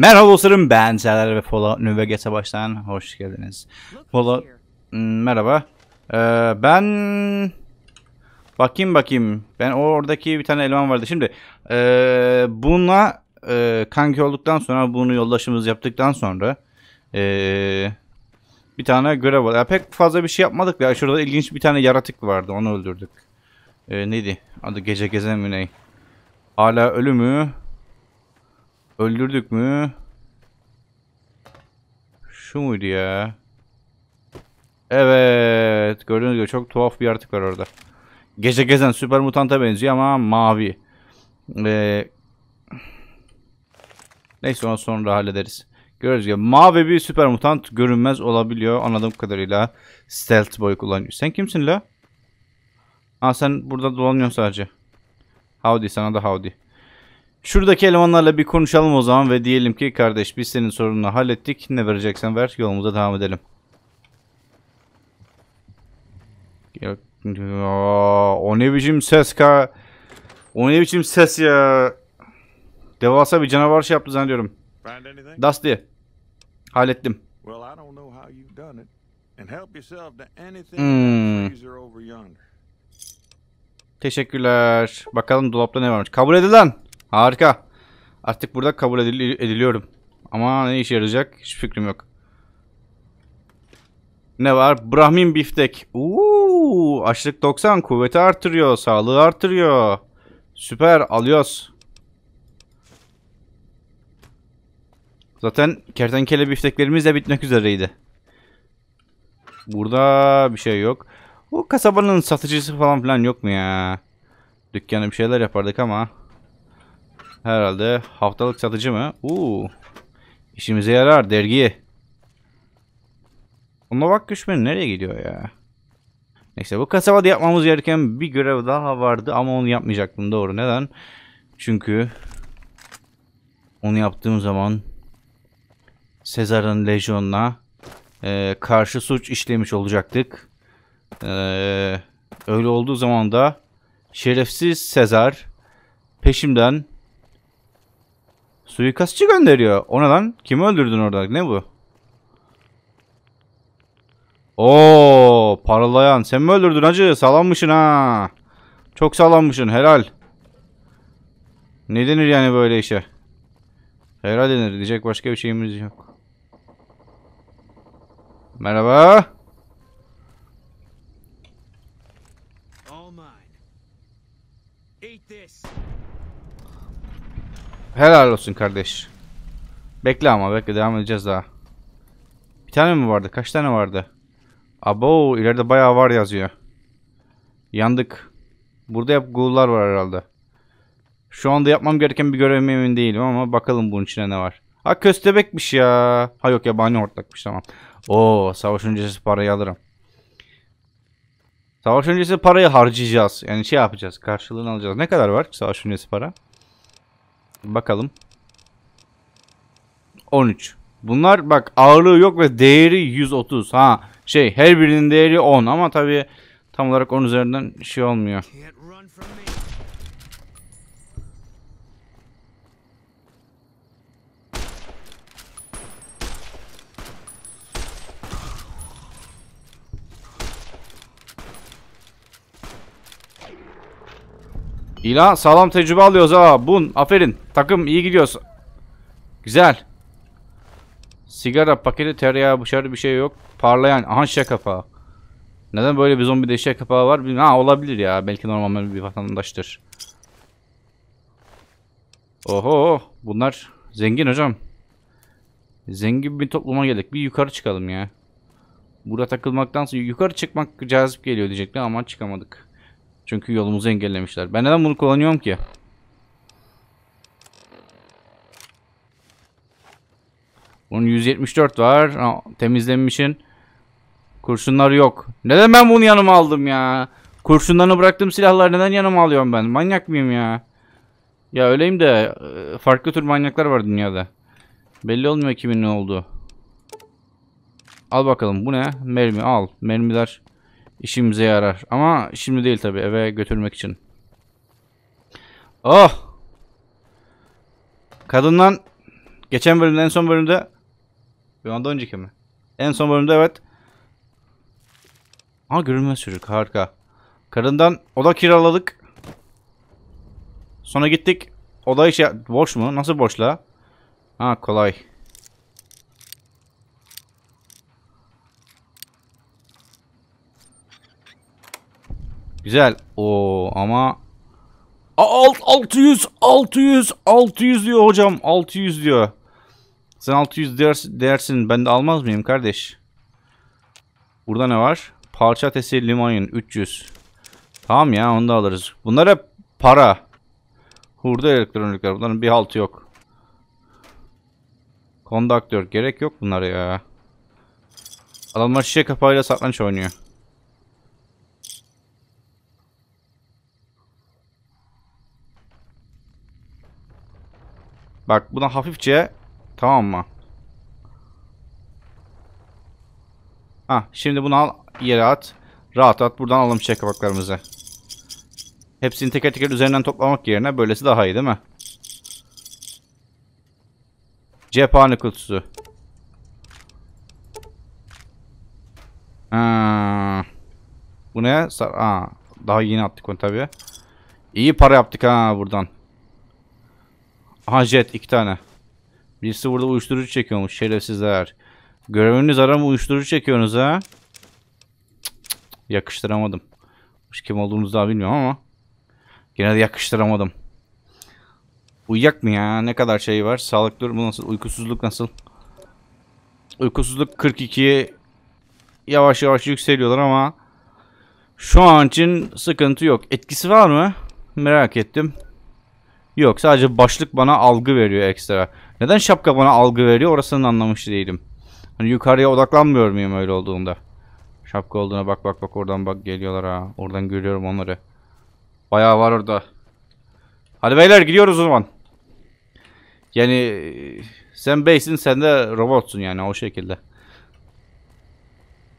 Merhaba dostlarım ben Serdar ve Fallout New Vegas'a baştan hoş geldiniz. Fallout Hmm, merhaba. Ee, ben bakayım bakayım. Ben oradaki bir tane eleman vardı. Şimdi ee, buna ee, kanki olduktan sonra bunu yoldaşımız yaptıktan sonra ee, bir tane görev var. Ya pek fazla bir şey yapmadık ya. Şurada ilginç bir tane yaratık vardı. Onu öldürdük. Ee, neydi? Adı gece gezen mi ne? Hala ölü mü? Öldürdük mü? Şu muydu ya? Evet. Gördüğünüz gibi çok tuhaf bir yaratık var orada. Gece gezen süper mutanta benziyor ama mavi. Ee, neyse onu sonra hallederiz. Görüyoruz gibi mavi bir süper mutant görünmez olabiliyor anladığım kadarıyla. Stealth boy kullanıyor. Sen kimsin la? Aa sen burada dolanıyorsun sadece. Howdy sana da howdy. Şuradaki elemanlarla bir konuşalım o zaman ve diyelim ki kardeş biz senin sorununu hallettik. Ne vereceksen ver yolumuza devam edelim. Ya, o ne biçim ses ka? O ne biçim ses ya? Devasa bir canavar şey yaptı zannediyorum. Dusty. Hallettim. Hmm. Teşekkürler. Bakalım dolapta ne varmış. Kabul edilen. Harika. Artık burada kabul edil- ediliyorum. Ama ne işe yarayacak hiç fikrim yok. Ne var? Brahmin biftek. Uuu, açlık 90 kuvveti artırıyor, sağlığı artırıyor. Süper alıyoruz. Zaten kertenkele bifteklerimiz de bitmek üzereydi. Burada bir şey yok. Bu kasabanın satıcısı falan filan yok mu ya? Dükkana bir şeyler yapardık ama. Herhalde haftalık satıcı mı? Uuu. İşimize yarar dergi. Ona bak düşman nereye gidiyor ya? Neyse bu kasabada yapmamız gereken bir görev daha vardı ama onu yapmayacaktım doğru. Neden? Çünkü onu yaptığım zaman Sezar'ın lejyonuna e, karşı suç işlemiş olacaktık. Ee, öyle olduğu zaman da şerefsiz Sezar peşimden suikastçı gönderiyor. O ne lan? Kimi öldürdün orada? Ne bu? Oo, paralayan. Sen mi öldürdün hacı? Sağlanmışsın ha. Çok sağlanmışsın. Helal. Ne denir yani böyle işe? Helal denir. Diyecek başka bir şeyimiz yok. Merhaba. All mine. Eat this. Helal olsun kardeş. Bekle ama bekle devam edeceğiz daha. Bir tane mi vardı? Kaç tane vardı? Abo ileride bayağı var yazıyor. Yandık. Burada hep ghoul'lar var herhalde. Şu anda yapmam gereken bir görev mi emin değilim ama bakalım bunun içine ne var. Ha köstebekmiş ya. Ha yok yabani hortlakmış tamam. Oo savaş öncesi parayı alırım. Savaş öncesi parayı harcayacağız. Yani şey yapacağız. Karşılığını alacağız. Ne kadar var savaş öncesi para? Bakalım. 13. Bunlar bak ağırlığı yok ve değeri 130. Ha şey her birinin değeri 10 ama tabii tam olarak 10 üzerinden şey olmuyor. İlan sağlam tecrübe alıyoruz ha. Bun aferin. Takım iyi gidiyoruz. Güzel. Sigara paketi tereyağı dışarı bir şey yok. Parlayan. Aha şişe kapağı. Neden böyle bir zombi şişe kapağı var? Ha olabilir ya. Belki normal bir vatandaştır. Oho. Bunlar zengin hocam. Zengin bir topluma geldik. Bir yukarı çıkalım ya. Burada takılmaktansa yukarı çıkmak cazip geliyor diyecektim ama çıkamadık. Çünkü yolumuzu engellemişler. Ben neden bunu kullanıyorum ki? Bunun 174 var. Ha, temizlenmişin. Kurşunlar yok. Neden ben bunu yanıma aldım ya? Kurşunlarını bıraktığım silahları neden yanıma alıyorum ben? Manyak mıyım ya? Ya öyleyim de e, farklı tür manyaklar var dünyada. Belli olmuyor kimin ne olduğu. Al bakalım bu ne? Mermi al. Mermiler işimize yarar. Ama şimdi değil tabi eve götürmek için. Oh! Kadından Geçen bölümde en son bölümde bir anda önceki mi? En son bölümde evet. Ha görünmez çocuk harika. Karından oda kiraladık. Sonra gittik. Oda işe boş mu? Nasıl boş la? Ha kolay. Güzel. Oo ama Alt 600 600 600 diyor hocam. 600 diyor. Sen 600 dersin, dersin ben de almaz mıyım kardeş? Burada ne var? Parça tesir limayın 300. Tamam ya onu da alırız. Bunlar hep para. Hurda elektronikler. Bunların bir haltı yok. Kondaktör. Gerek yok bunlara ya. Adamlar şişe kapağıyla satranç oynuyor. Bak buna hafifçe tamam mı? Ha şimdi bunu al yere at. Rahat at. Buradan alalım çiçek kapaklarımızı. Hepsini teker teker üzerinden toplamak yerine böylesi daha iyi değil mi? Cephane kutusu. Ha. Bu ne? Sar Aa, daha yeni attık onu tabii. İyi para yaptık ha buradan. Aha jet iki tane. Birisi burada uyuşturucu çekiyormuş şerefsizler. Göreviniz aram uyuşturucu çekiyorsunuz ha. Cık cık Yakıştıramadım. Kim olduğunuzu daha bilmiyorum ama. Gene de yakıştıramadım. Uyuyak mı ya? Ne kadar şey var? Sağlık durumu nasıl? Uykusuzluk nasıl? Uykusuzluk 42 yavaş yavaş yükseliyorlar ama şu an için sıkıntı yok. Etkisi var mı? Merak ettim. Yok sadece başlık bana algı veriyor ekstra. Neden şapka bana algı veriyor orasını anlamış değilim. Hani yukarıya odaklanmıyor muyum öyle olduğunda? Şapka olduğuna bak bak bak oradan bak geliyorlar ha. Oradan görüyorum onları. Bayağı var orada. Hadi beyler gidiyoruz o zaman. Yani sen beysin sen de robotsun yani o şekilde.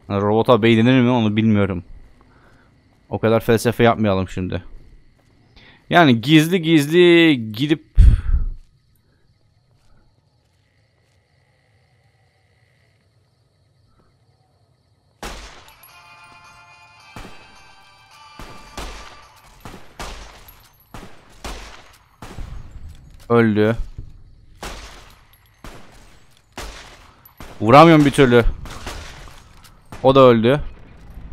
Hani robota bey denir mi onu bilmiyorum. O kadar felsefe yapmayalım şimdi. Yani gizli gizli gidip Öldü. Vuramıyorum bir türlü. O da öldü.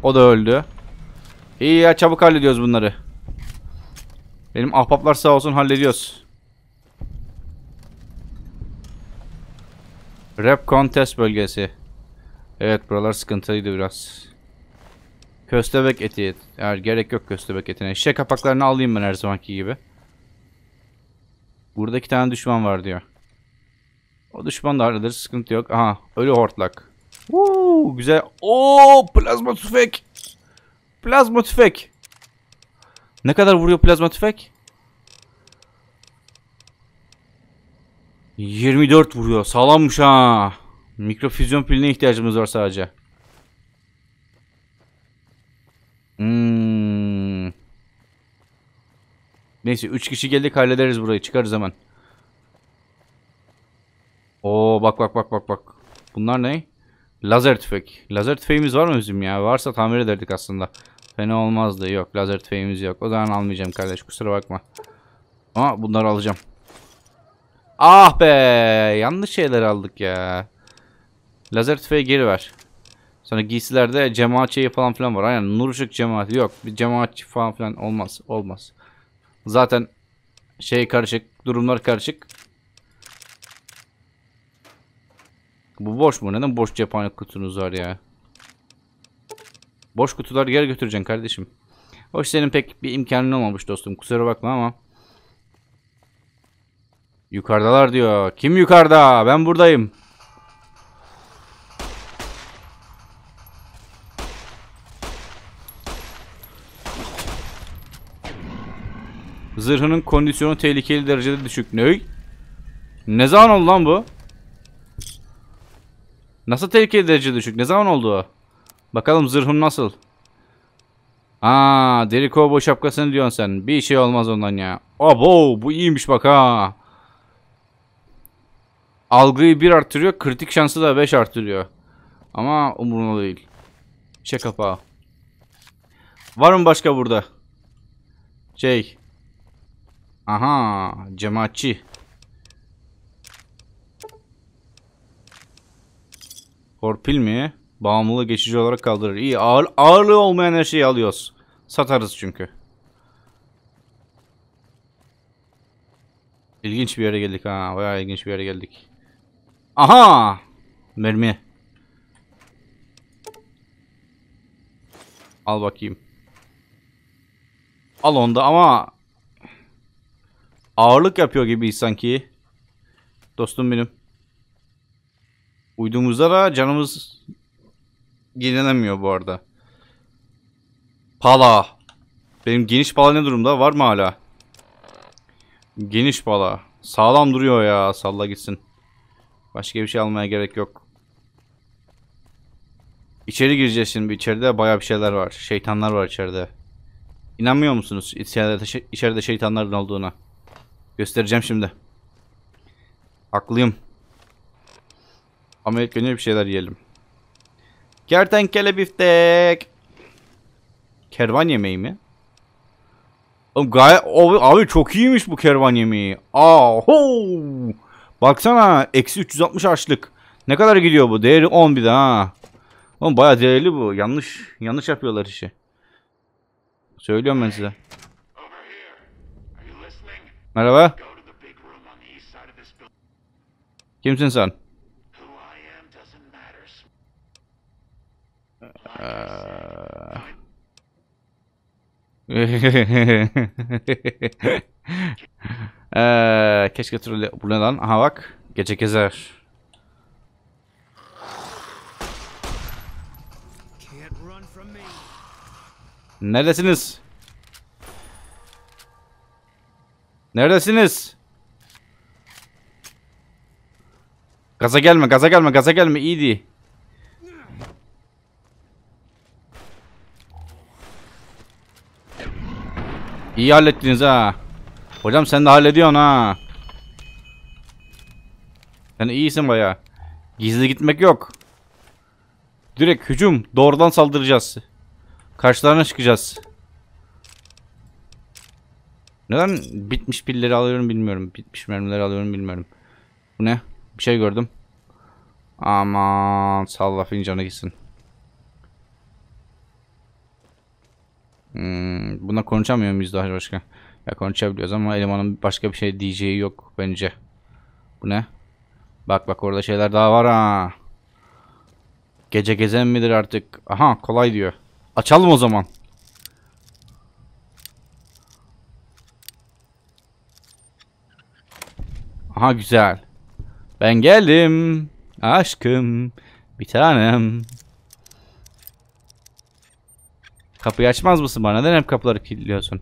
O da öldü. İyi ya çabuk hallediyoruz bunları. Benim ahbaplar sağ olsun hallediyoruz. Rap Contest bölgesi. Evet buralar sıkıntılıydı biraz. Köstebek eti. Eğer gerek yok köstebek etine. Şişe kapaklarını alayım ben her zamanki gibi. Burada iki tane düşman var diyor. O düşman da hallederiz sıkıntı yok. Aha ölü hortlak. Woo, güzel. Oo plazma tüfek. Plazma tüfek. Ne kadar vuruyor plazma tüfek? 24 vuruyor. Sağlammış ha. Mikrofüzyon piline ihtiyacımız var sadece. Hmm. Neyse 3 kişi geldik hallederiz burayı. Çıkarız hemen. Oo bak bak bak bak bak. Bunlar ne? Lazer tüfek. Lazer tüfeğimiz var mı bizim ya? Varsa tamir ederdik aslında. Fena olmazdı. Yok lazer tüfeğimiz yok. O zaman almayacağım kardeş kusura bakma. Ama bunları alacağım. Ah be yanlış şeyler aldık ya. Lazer tüfeği geri ver. Sonra giysilerde cemaat şeyi falan filan var. Aynen nur ışık cemaati yok. Bir cemaat falan filan olmaz. Olmaz. Zaten şey karışık. Durumlar karışık. Bu boş mu? Neden boş cephane kutunuz var ya? Boş kutuları geri götüreceksin kardeşim. Hoş senin pek bir imkanın olmamış dostum. Kusura bakma ama. Yukarıdalar diyor. Kim yukarıda? Ben buradayım. Zırhının kondisyonu tehlikeli derecede düşük. Ne? Ne zaman oldu lan bu? Nasıl tehlikeli derecede düşük? Ne zaman oldu o? Bakalım zırhım nasıl? Aa, deri kovboy şapkasını diyorsun sen. Bir şey olmaz ondan ya. Abo, bu iyiymiş bak ha. Algıyı 1 artırıyor. Kritik şansı da 5 artırıyor. Ama umurumda değil. Şey kapağı. Var mı başka burada? Şey. Aha. Cemaatçi. Torpil mi? Bağımlılığı geçici olarak kaldırır. İyi ağır, ağırlığı olmayan her şeyi alıyoruz. Satarız çünkü. İlginç bir yere geldik ha. Bayağı ilginç bir yere geldik. Aha! Mermi. Al bakayım. Al onda ama ağırlık yapıyor gibi sanki. Dostum benim. Uyduğumuzda da canımız yenilemiyor bu arada. Pala. Benim geniş pala ne durumda? Var mı hala? Geniş pala. Sağlam duruyor ya. Salla gitsin. Başka bir şey almaya gerek yok. İçeri gireceğiz şimdi. İçeride bayağı bir şeyler var. Şeytanlar var içeride. İnanmıyor musunuz içeride, içeride şeytanların olduğuna? Göstereceğim şimdi. Haklıyım. Önce bir şeyler yiyelim. Kertenkele biftek. Kervan yemeği mi? Oğlum gayet abi, abi çok iyiymiş bu kervan yemeği. Aho! Baksana eksi 360 açlık. Ne kadar gidiyor bu? Değeri 10 bir de ha. Oğlum baya değerli bu. Yanlış yanlış yapıyorlar işi. Söylüyorum ben size. Merhaba. Go to the big room on the east side of this building. Kimsin sen? Who I am doesn't matter. Eee keşke troll bu ne? Aha bak. Gece gezer. Neredesiniz? Neredesiniz? Gaza gelme, gaza gelme, gaza gelme. İyiydi. İyi hallettiniz ha. Hocam sen de hallediyorsun ha. Sen iyisin baya. Gizli gitmek yok. Direkt hücum. Doğrudan saldıracağız. Karşılarına çıkacağız. Neden bitmiş pilleri alıyorum bilmiyorum. Bitmiş mermileri alıyorum bilmiyorum. Bu ne? Bir şey gördüm. Aman salla fincanı gitsin. Hmm, buna konuşamıyor muyuz daha başka? Ya konuşabiliyoruz ama elemanın başka bir şey diyeceği yok bence. Bu ne? Bak bak orada şeyler daha var ha. Gece gezen midir artık? Aha kolay diyor. Açalım o zaman. Aha güzel. Ben geldim. Aşkım. Bir tanem. Kapıyı açmaz mısın bana? Neden hep kapıları kilitliyorsun?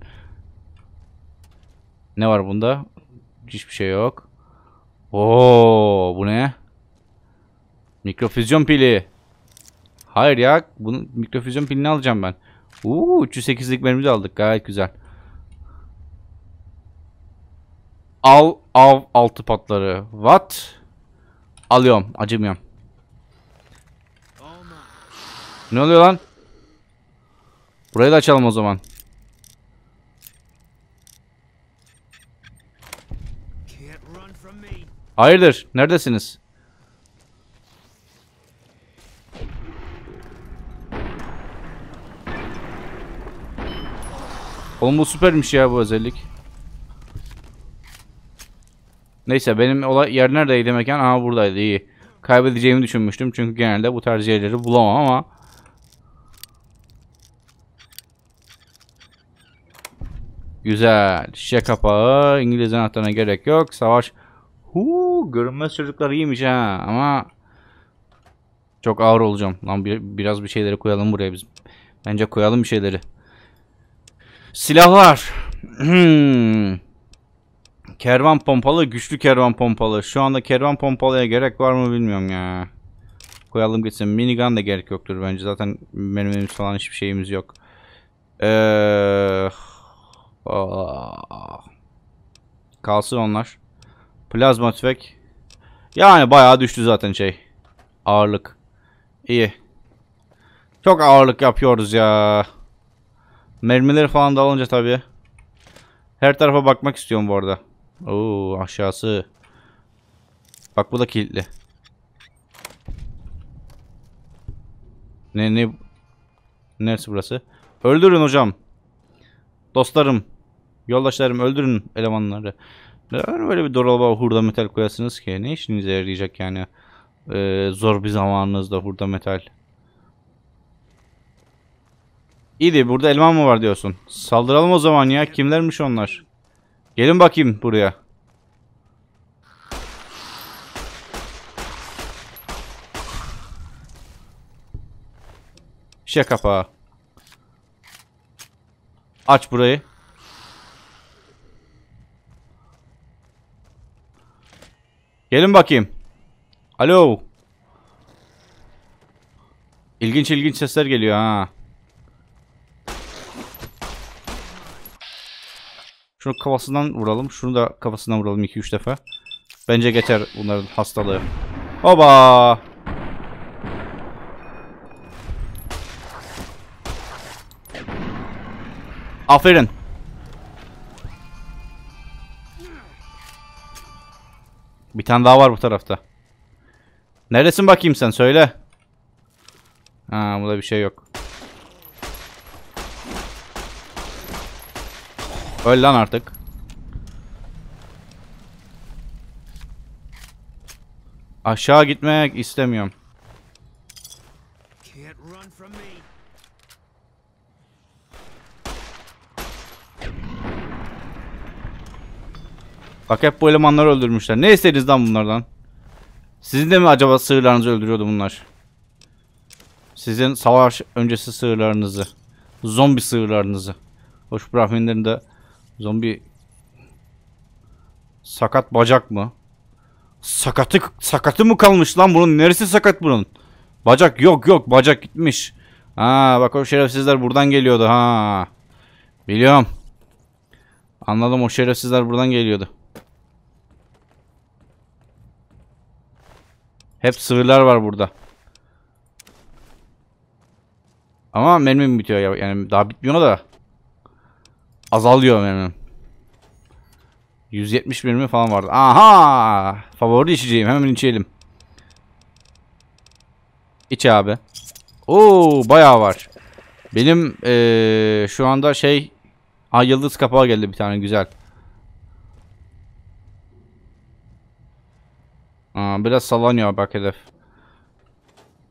Ne var bunda? Hiçbir şey yok. Oo, bu ne? Mikrofüzyon pili. Hayır ya. Bunun mikrofüzyon pilini alacağım ben. Uuu 308'lik mermi de aldık. Gayet güzel. Al av altı patları. What? Alıyorum. Acımıyorum. Ne oluyor lan? Burayı da açalım o zaman. Hayırdır? Neredesiniz? Oğlum bu süpermiş ya bu özellik. Neyse benim olay yer neredeydi mekan? Aha buradaydı iyi. Kaybedeceğimi düşünmüştüm çünkü genelde bu tarz yerleri bulamam ama. Güzel. Şişe kapağı. İngiliz anahtarına gerek yok. Savaş. Huu, görünmez çocuklar iyiymiş ha ama çok ağır olacağım. Lan bir, biraz bir şeyleri koyalım buraya biz. Bence koyalım bir şeyleri. Silahlar. Hmm. Kervan pompalı, güçlü kervan pompalı. Şu anda kervan pompalıya gerek var mı bilmiyorum ya. Koyalım gitsin. Minigun da gerek yoktur bence. Zaten mermimiz falan hiçbir şeyimiz yok. Eee... ah. Kalsın onlar. Plazma tüfek. Yani bayağı düştü zaten şey. Ağırlık. İyi. Çok ağırlık yapıyoruz ya. Mermileri falan da alınca tabii. Her tarafa bakmak istiyorum bu arada. Oo aşağısı. Bak bu da kilitli. Ne ne Neresi burası? Öldürün hocam. Dostlarım. Yoldaşlarım öldürün elemanları. Neden böyle bir dolaba hurda metal koyasınız ki? Ne işinize yarayacak yani? Ee, zor bir zamanınızda hurda metal. İyi de burada elman mı var diyorsun? Saldıralım o zaman ya. Kimlermiş onlar? Gelin bakayım buraya. Şişe kapağı. Aç burayı. Gelin bakayım. Alo. İlginç ilginç sesler geliyor ha. Şunu kafasından vuralım. Şunu da kafasından vuralım 2-3 defa. Bence geçer bunların hastalığı. Oba! Aferin. Bir tane daha var bu tarafta. Neredesin bakayım sen söyle. Ha burada bir şey yok. Öl lan artık. Aşağı gitmek istemiyorum. Bak hep bu elemanları öldürmüşler. Ne istediniz lan bunlardan? Sizin de mi acaba sığırlarınızı öldürüyordu bunlar? Sizin savaş öncesi sığırlarınızı. Zombi sığırlarınızı. Hoş Brahminlerin zombi sakat bacak mı? Sakatı sakatı mı kalmış lan bunun? Neresi sakat bunun? Bacak yok yok bacak gitmiş. Ha bak o şerefsizler buradan geliyordu ha. Biliyorum. Anladım o şerefsizler buradan geliyordu. Hep sığırlar var burada. Ama mermim bitiyor ya. Yani daha bitmiyor da. Azalıyor mermim. 170 mermi falan vardı. Aha! Favori içeceğim. Hemen içelim. İç abi. Oo, bayağı var. Benim ee, şu anda şey Ay yıldız kapağı geldi bir tane güzel. Aa, biraz sallanıyor bak hedef.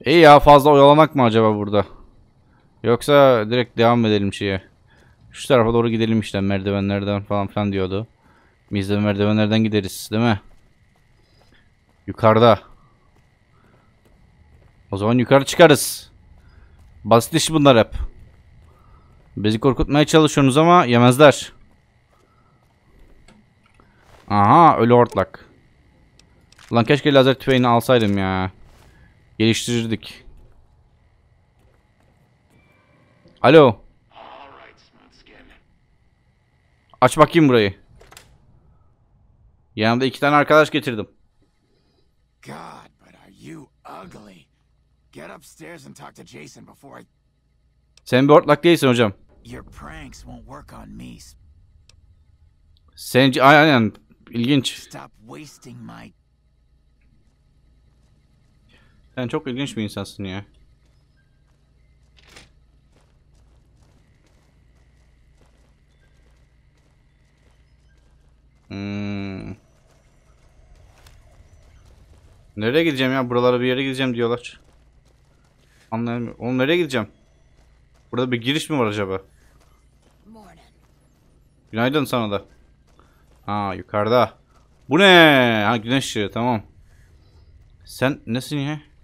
İyi ya fazla oyalamak mı acaba burada? Yoksa direkt devam edelim şeye. Şu tarafa doğru gidelim işte merdivenlerden falan filan diyordu. Biz de merdivenlerden gideriz değil mi? Yukarıda. O zaman yukarı çıkarız. Basit iş bunlar hep. Bizi korkutmaya çalışıyorsunuz ama yemezler. Aha ölü hortlak. Ulan keşke lazer tüfeğini alsaydım ya. Geliştirirdik. Alo. Aç bakayım burayı. Yanımda iki tane arkadaş getirdim. God, but are you ugly. Get upstairs and talk to Jason before I. Sen bir hortlak değilsin hocam. Your pranks won't work on me. Sen aynen ilginç. Stop wasting my. Sen çok ilginç bir insansın ya. Hmm. Nereye gideceğim ya? Buralara bir yere gideceğim diyorlar. Anlayamıyorum. Oğlum nereye gideceğim? Burada bir giriş mi var acaba? Günaydın sana da. Ha yukarıda. Bu ne? Ha güneş ışığı tamam. Sen nesin ya?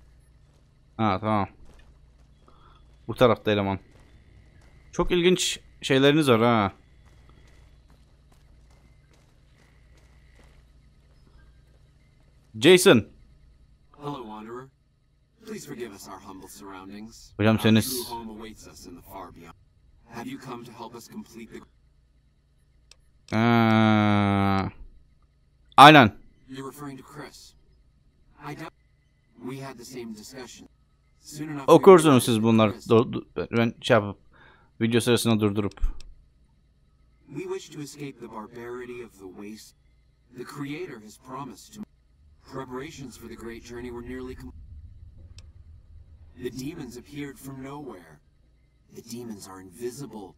Ha tamam. Bu tarafta eleman. Çok ilginç şeyleriniz var ha. Jason. Hello, Wanderer. Please forgive us our humble surroundings. Hocam Our seni true home awaits us in the far beyond. Have you come to help us complete the... Aynen. You're referring to Chris. I doubt we had the same discussion. Soon enough. we Okursunuz siz that bunları. risk. Dur- dur- Ben şey yapıp video sırasında durdurup. We wish to escape the barbarity of the waste. The Creator has promised to. Preparations for the great journey were nearly complete. The demons appeared from nowhere. The demons are invisible.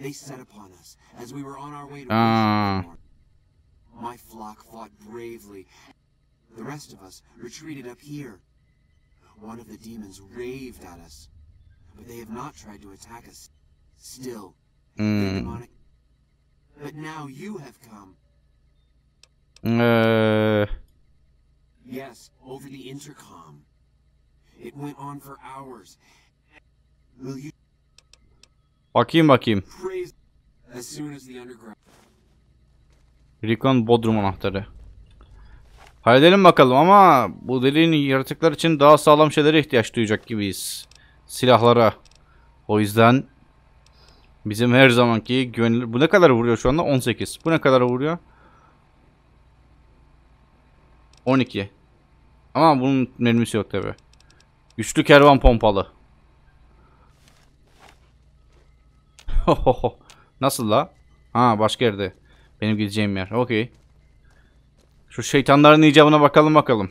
They set upon us as we were on our way to. Ah. Lord. My flock fought bravely. The rest of us retreated up here. One of the demons raved at us, but they have not tried to attack us. Still, they're hmm. demonic. But now you have come. Eee, Yes, over the intercom. It went on for hours. Will you bakayım bakayım. praise as soon as the underground? Recon Bodrum anahtarı. Halledelim bakalım ama bu deliğin yaratıklar için daha sağlam şeylere ihtiyaç duyacak gibiyiz. Silahlara. O yüzden bizim her zamanki güvenilir... Bu ne kadar vuruyor şu anda? 18. Bu ne kadar vuruyor? 12. Ama bunun mermisi yok tabi. Güçlü kervan pompalı. Nasıl la? Ha başka yerde. Benim gideceğim yer. Okey. Şu şeytanların icabına bakalım bakalım.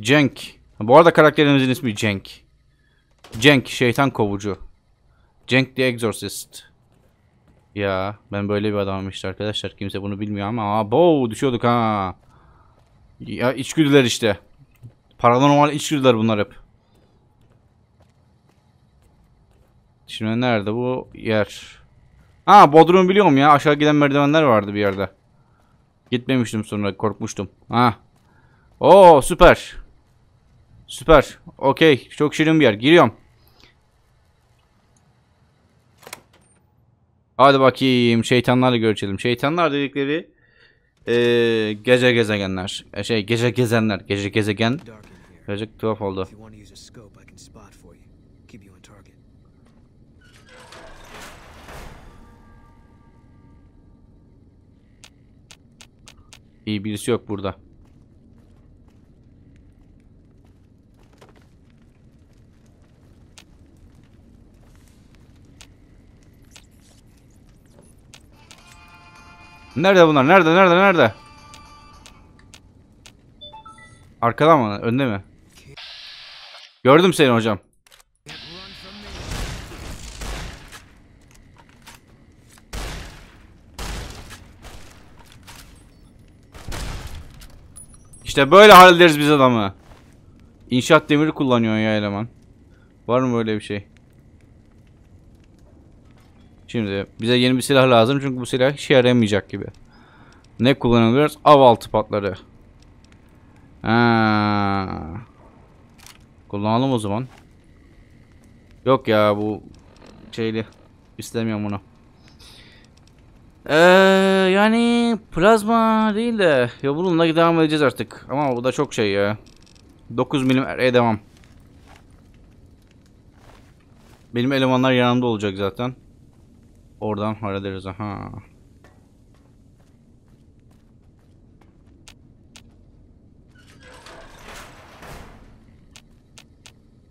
Cenk. Bu arada karakterimizin ismi Cenk. Cenk şeytan kovucu. Cenk the Exorcist. Ya ben böyle bir adamım işte arkadaşlar. Kimse bunu bilmiyor ama aa, bow düşüyorduk ha. Ya içgüdüler işte. Paranormal içgüdüler bunlar hep. Şimdi nerede bu yer? Ha Bodrum'u biliyorum ya. Aşağı giden merdivenler vardı bir yerde. Gitmemiştim sonra korkmuştum. Ha. Oo süper. Süper. Okey. Çok şirin bir yer. Giriyorum. Hadi bakayım. Şeytanlarla görüşelim. Şeytanlar dedikleri eee, gece gezegenler. E, Şey gece gezenler. Gece gezegen. Birazcık tuhaf oldu. İyi birisi yok burada. Nerede bunlar? Nerede? Nerede? Nerede? Arkada mı? Önde mi? Gördüm seni hocam. İşte böyle hallederiz biz adamı. İnşaat demiri kullanıyor ya eleman. Var mı böyle bir şey? Şimdi bize yeni bir silah lazım çünkü bu silah işe yarayamayacak gibi. Ne kullanabiliriz? Av altı patları. Ha. Kullanalım o zaman. Yok ya bu şeyli. İstemiyorum bunu. Ee, yani plazma değil de ya bununla devam edeceğiz artık. Ama bu da çok şey ya. 9 milim e devam. Benim elemanlar yanımda olacak zaten. Oradan hallederiz. Aha.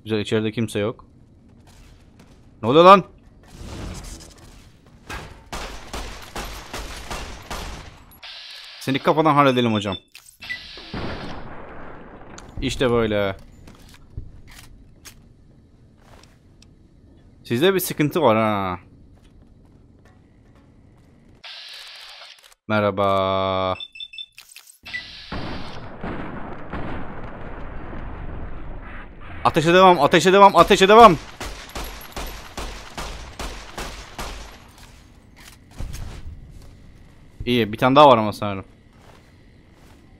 Güzel içeride kimse yok. Ne oluyor lan? Seni kafadan halledelim hocam. İşte böyle. Sizde bir sıkıntı var ha. Merhaba. Ateşe devam, ateşe devam, ateşe devam. İyi, bir tane daha var ama sanırım.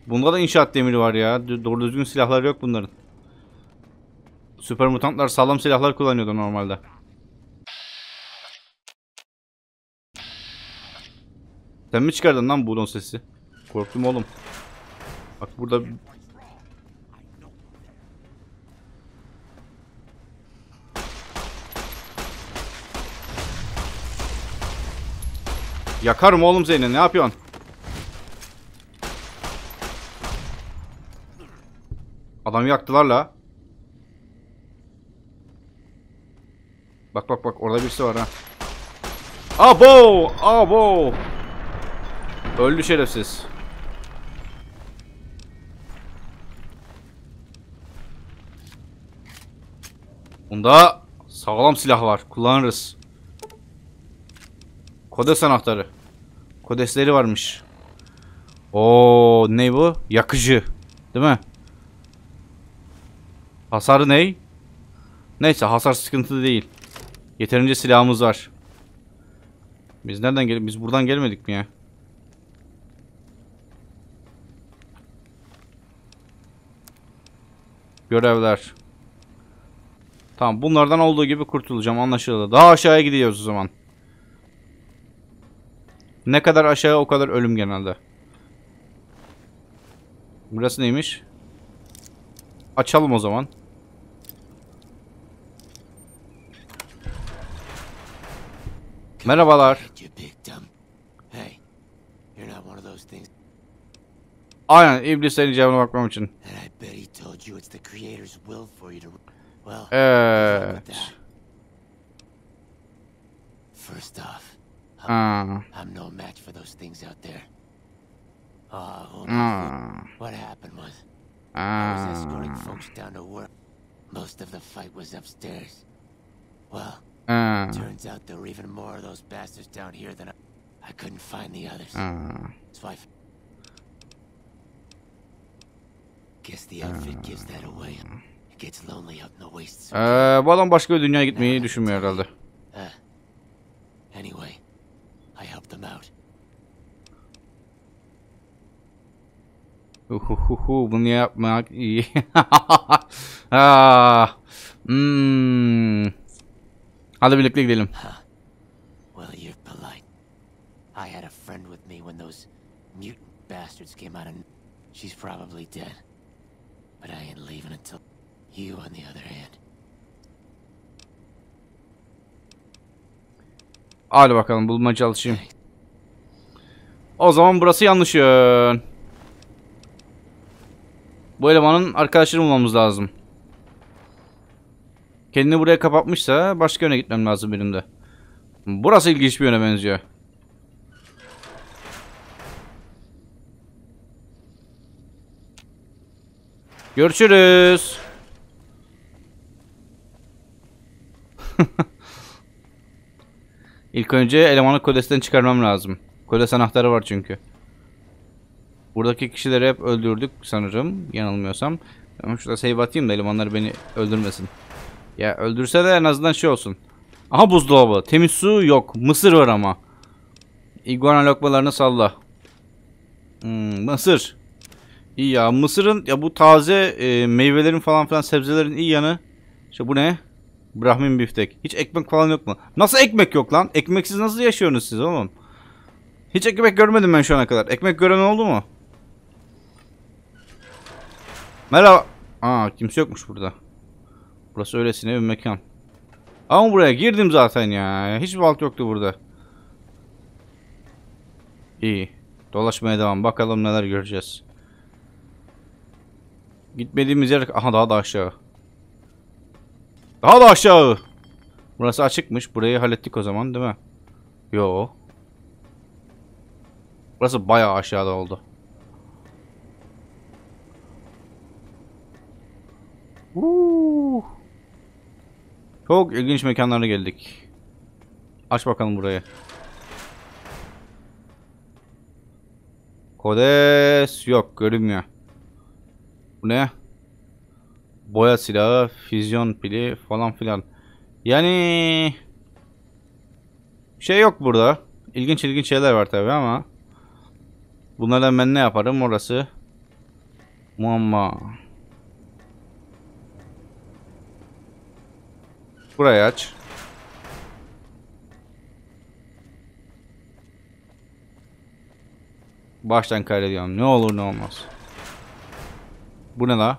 Bunda da inşaat demiri var ya. Doğru düzgün silahlar yok bunların. Süper mutantlar sağlam silahlar kullanıyordu normalde. Sen mi çıkardın lan bulon sesi? Korktum oğlum. Bak burada Yakarım oğlum seni. Ne yapıyorsun? Adam yaktılar la. Bak bak bak orada birisi var ha. Abo! Abo! Öldü şerefsiz. Bunda sağlam silah var. Kullanırız. Kodes anahtarı. Kodesleri varmış. Oo ne bu? Yakıcı. Değil mi? Hasarı ne? Neyse hasar sıkıntı değil. Yeterince silahımız var. Biz nereden gel Biz buradan gelmedik mi ya? Görevler. Tamam bunlardan olduğu gibi kurtulacağım anlaşıldı. Daha aşağıya gidiyoruz o zaman. Ne kadar aşağı o kadar ölüm genelde. Burası neymiş? Açalım o zaman. Creator's will for you to. Well, Evet. First off, Aa, I'm no match for those things out there. Ah, oh, hold What happened was I was escorting folks down to work. Most of the fight was upstairs. Well, aa, turns out there were even more of those bastards down here than I. I couldn't find the others. aa. So I. Guess the outfit gives that away. It gets lonely out in the wastes. Ee, bu adam başka bir dünyaya gitmeyi düşünmüyor herhalde. Uh, anyway, I helped them out. Uhuhuhu, bunu yapmak iyi. ah, hmm. Hadi birlikte gidelim. Well, you're polite. I had a friend with me when those mutant bastards came out, and she's probably dead. But I ain't leaving until you, on the other hand. Hadi bakalım bulmaya çalışayım. O zaman burası yanlış yön. Bu elemanın arkadaşını bulmamız lazım. Kendini buraya kapatmışsa başka yöne gitmem lazım benim de. Burası ilginç bir yöne benziyor. Görüşürüz. İlk önce elemanı kodesten çıkarmam lazım. Kodes anahtarı var çünkü. Buradaki kişileri hep öldürdük sanırım. Yanılmıyorsam. Şurada save atayım da elemanlar beni öldürmesin. Ya öldürse de en azından şey olsun. Aha buzdolabı. Temiz su yok. Mısır var ama. İguana lokmalarını salla. Hmm, mısır. İyi ya. Mısırın ya bu taze e, meyvelerin falan filan sebzelerin iyi yanı. İşte bu ne? Brahmin biftek. Hiç ekmek falan yok mu? Nasıl ekmek yok lan? Ekmeksiz nasıl yaşıyorsunuz siz oğlum? Hiç ekmek görmedim ben şu ana kadar. Ekmek gören oldu mu? Merhaba. Aa kimse yokmuş burada. Burası öylesine bir mekan. Ama buraya girdim zaten ya. Hiç balt yoktu burada. İyi. Dolaşmaya devam. Bakalım neler göreceğiz. Gitmediğimiz yer... Aha daha da aşağı. Daha da aşağı. Burası açıkmış. Burayı hallettik o zaman değil mi? Yo. Burası bayağı aşağıda oldu. Uuu. Çok ilginç mekanlara geldik. Aç bakalım burayı. Kodes yok görünmüyor. Bu ne? Boya silahı, füzyon pili falan filan. Yani şey yok burada. İlginç ilginç şeyler var tabi ama bunlardan ben ne yaparım orası muamma. Burayı aç. Baştan kaydediyorum. Ne olur ne olmaz. Bu ne la?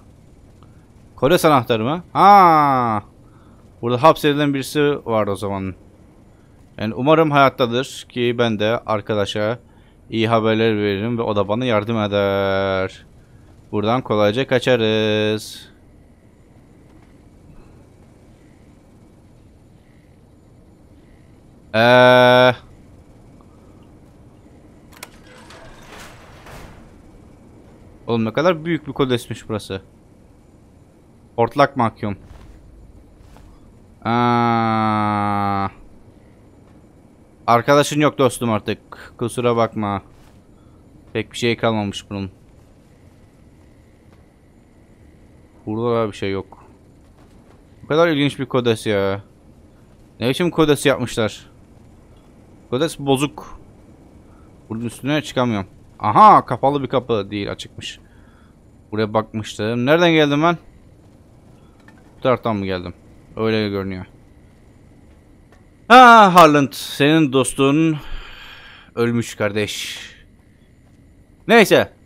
Kodes anahtarı mı? Ha. Burada hapsedilen birisi vardı o zaman. Yani umarım hayattadır ki ben de arkadaşa iyi haberler veririm ve o da bana yardım eder. Buradan kolayca kaçarız. Eee... Oğlum ne kadar büyük bir kodesmiş burası. Ortlak mahkum. Aa. Arkadaşın yok dostum artık. Kusura bakma. Pek bir şey kalmamış bunun. Burada da bir şey yok. Bu kadar ilginç bir kodes ya. Ne biçim kodes yapmışlar. Kodes bozuk. Bunun üstüne çıkamıyorum. Aha kapalı bir kapı değil açıkmış. Buraya bakmıştım. Nereden geldim ben? Bu taraftan mı geldim? Öyle görünüyor. Ha Harland senin dostun ölmüş kardeş. Neyse.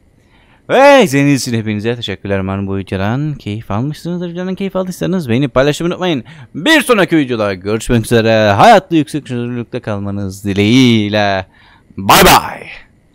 Ve izlediğiniz için hepinize teşekkürler. Umarım bu videodan keyif almışsınızdır. Videodan keyif aldıysanız beğenip paylaşmayı unutmayın. Bir sonraki videoda görüşmek üzere. Hayatta yüksek çözünürlükte kalmanız dileğiyle. Bay bay.